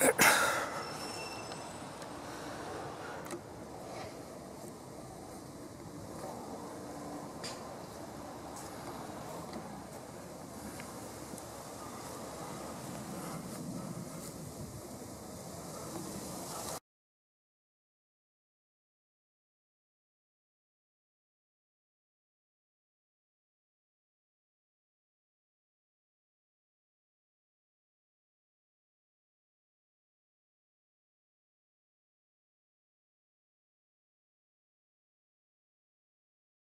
Yeah.